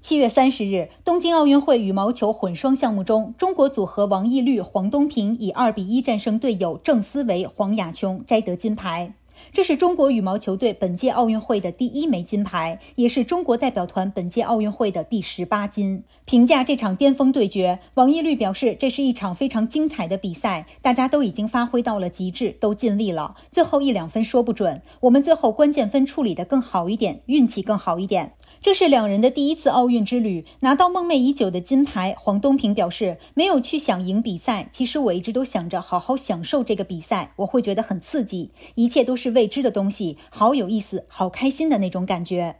七月三十日，东京奥运会羽毛球混双项目中，中国组合王懿律、黄东萍以二比一战胜队友郑思维、黄雅琼，摘得金牌。这是中国羽毛球队本届奥运会的第一枚金牌，也是中国代表团本届奥运会的第十八金。评价这场巅峰对决，王懿律表示，这是一场非常精彩的比赛，大家都已经发挥到了极致，都尽力了，最后一两分说不准，我们最后关键分处理得更好一点，运气更好一点。这是两人的第一次奥运之旅，拿到梦寐已久的金牌。黄东萍表示，没有去想赢比赛，其实我一直都想着好好享受这个比赛，我会觉得很刺激，一切都是未知的东西，好有意思，好开心的那种感觉。